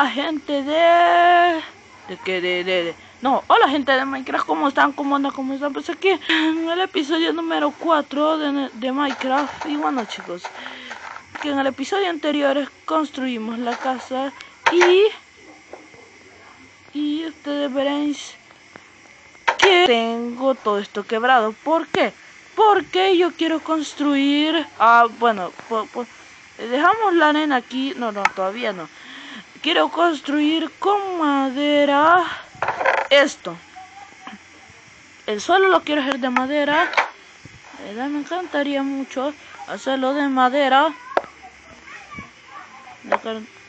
Hola gente de... ¿De? De, de. No, hola gente de Minecraft, ¿cómo están? ¿Cómo andan? ¿Cómo están? Pues aquí en el episodio número 4 de, de Minecraft Y bueno chicos, que en el episodio anterior construimos la casa y... Y ustedes veréis que tengo todo esto quebrado ¿Por qué? Porque yo quiero construir... Ah, bueno. Dejamos la arena aquí. No, no, todavía no. Quiero construir con madera esto. El suelo lo quiero hacer de madera. Me encantaría mucho hacerlo de madera.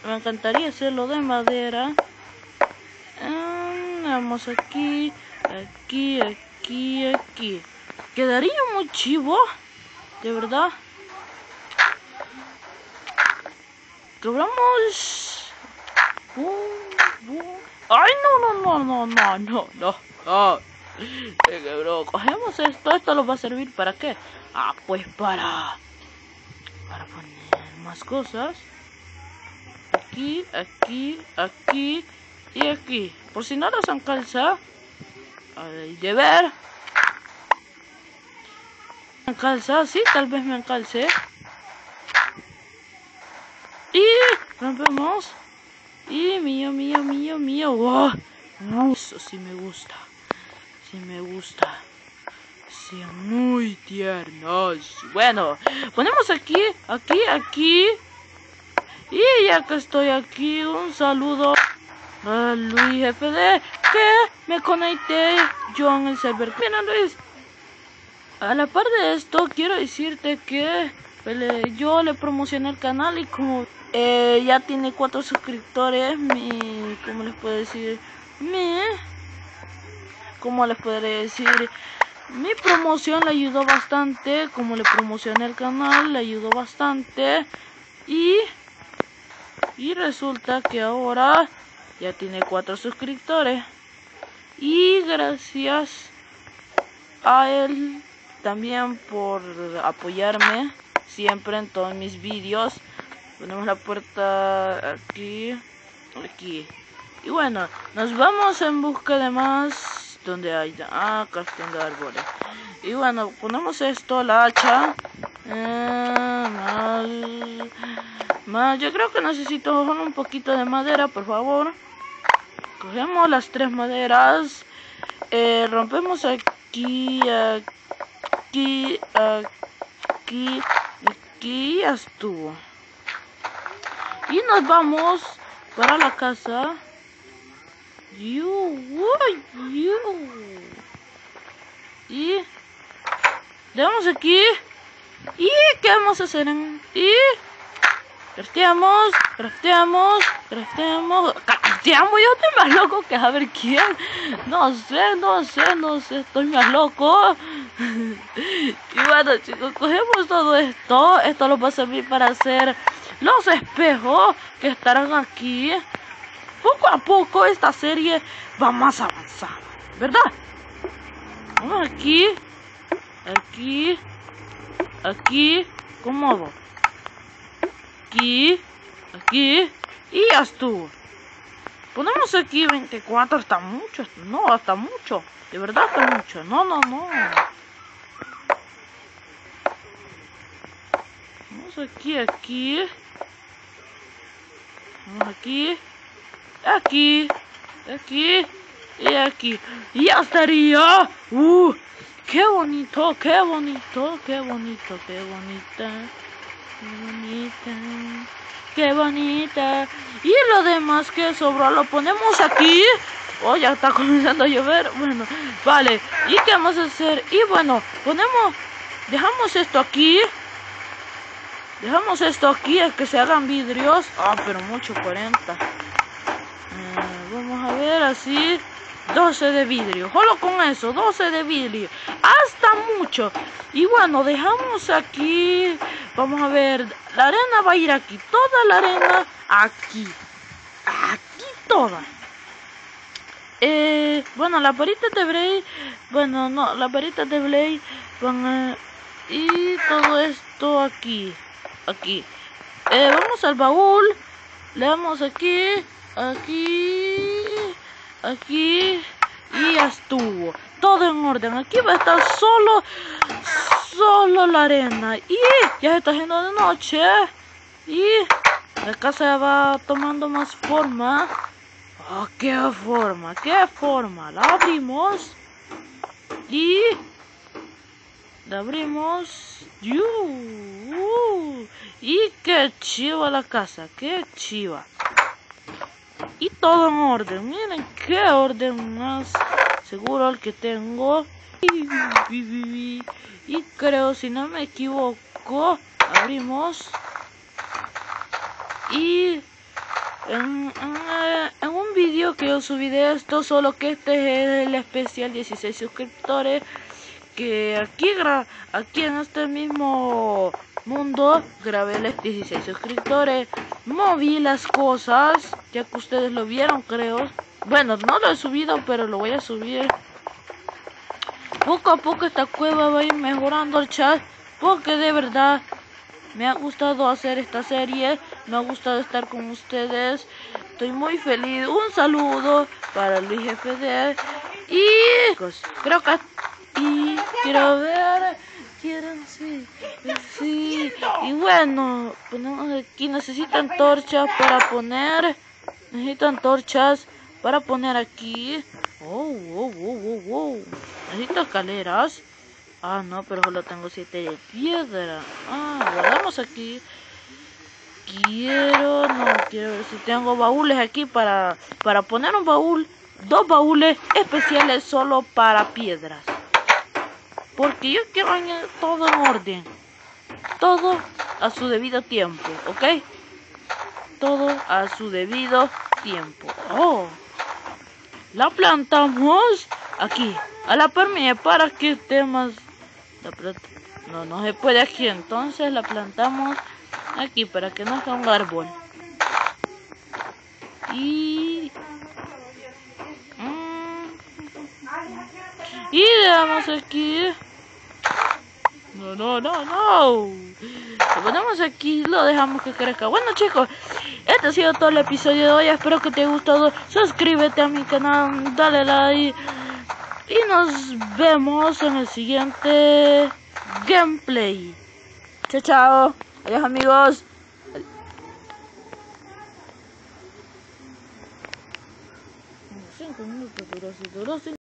Me encantaría hacerlo de madera. Mm, vamos aquí, aquí, aquí, aquí. Quedaría muy chivo, de verdad. Cobramos. Ay, no, no, no, no, no, no, no. no. Se quebró. Cogemos esto. Esto nos va a servir para qué? Ah, pues para. Para poner más cosas. Aquí, aquí, aquí y aquí. Por si no nos alcanza. De ver. ¿Me calza? Sí, tal vez me encalce. Y rompemos. Y mío, mío, mío, mío. Wow. Eso sí me gusta. Sí me gusta. Sí, muy tiernos. Bueno, ponemos aquí, aquí, aquí. Y ya que estoy aquí, un saludo a Luis FD que me conecté yo en el server. Bien, Luis. A la par de esto, quiero decirte que yo le promocioné el canal y como eh, ya tiene cuatro suscriptores. Mi, ¿cómo les puedo decir? Mi, ¿cómo les podré decir? Mi promoción le ayudó bastante. Como le promocioné el canal, le ayudó bastante. Y, y resulta que ahora ya tiene cuatro suscriptores. Y gracias a él también por apoyarme siempre en todos mis vídeos. Ponemos la puerta aquí, aquí. Y bueno, nos vamos en busca de más. donde hay? Ah, cuestión de árboles. Y bueno, ponemos esto, la hacha. Eh, más, más. Yo creo que necesito un poquito de madera, por favor. Cogemos las tres maderas. Eh, rompemos aquí, aquí, aquí, aquí. Estuvo. Y nos vamos para la casa. You, you. Y le aquí. ¿Y qué vamos a hacer? Y crafteamos, crafteamos, crafteamos, crafteamos. Yo estoy más loco que a ver quién. No sé, no sé, no sé, estoy más loco. y bueno, chicos, cogemos todo esto. Esto lo va a servir para hacer los espejos que estarán aquí. Poco a poco esta serie va más avanzada, ¿verdad? Aquí, aquí, aquí, cómodo. Aquí, aquí y ya estuvo. Ponemos aquí 24 hasta mucho, no, hasta mucho, de verdad hasta mucho, no, no, no. Vamos aquí, aquí. Vamos aquí, aquí, aquí y aquí. Y ya estaría. ¡Uh! ¡Qué bonito, qué bonito, qué bonito, qué bonita! ¡Qué bonita! ¡Qué bonita! Y lo demás que sobró lo ponemos aquí. Oh, ya está comenzando a llover. Bueno, vale. ¿Y qué vamos a hacer? Y bueno, ponemos... Dejamos esto aquí. Dejamos esto aquí, es que se hagan vidrios. Ah, pero mucho, 40. Eh, vamos a ver, así. 12 de vidrio. Solo con eso, 12 de vidrio. Mucho. Y bueno, dejamos aquí. Vamos a ver, la arena va a ir aquí. Toda la arena aquí. Aquí toda. Eh, bueno, la varita de Blade. Bueno, no, la varita de Blade a... Y todo esto aquí aquí. Eh, vamos al baúl. Le damos aquí. aquí, aquí y ya estuvo. Todo en orden. Aquí va a estar solo, solo la arena. Y ya se está haciendo de noche. Y la casa va tomando más forma. Oh, qué forma, qué forma. La abrimos. Y la abrimos. Y qué chiva la casa, qué chiva. Y todo en orden. Miren qué orden más seguro el que tengo. Y creo, si no me equivoco, abrimos. Y en, en, un vídeo que yo subí de esto, solo que este es el especial 16 suscriptores. Que aquí, aquí en este mismo mundo grabé los 16 suscriptores. Moví las cosas, ya que ustedes lo vieron, creo. Bueno, no lo he subido, pero lo voy a subir. Poco a poco esta cueva va a ir mejorando el chat. Porque de verdad me ha gustado hacer esta serie. Me ha gustado estar con ustedes. Estoy muy feliz. Un saludo para Luis FD. Y creo que y quiero ver. Quieren sí. Sí. Y bueno, ponemos aquí. Necesitan torchas para poner. Necesitan torchas para poner aquí. Oh, oh, oh, oh, oh. Necesito escaleras. Ah, no, pero solo tengo siete de piedra. Ah, guardamos aquí. Quiero, no, quiero ver si tengo baúles aquí para, para poner un baúl. Dos baúles especiales solo para piedras. Porque yo quiero todo en orden. Todo a su debido tiempo, ¿ok? Todo a su debido tiempo. Oh, la plantamos aquí, a la par para que esté más... No, no se puede aquí, entonces la plantamos aquí para que no sea un árbol. Y... Mm, y le damos aquí... No, no, no, no. Lo ponemos aquí lo dejamos que crezca. Bueno chicos, este ha sido todo el episodio de hoy. Espero que te haya gustado. Suscríbete a mi canal, dale like. Y nos vemos en el siguiente gameplay. Chao, chao. Adiós amigos. Cinco minutos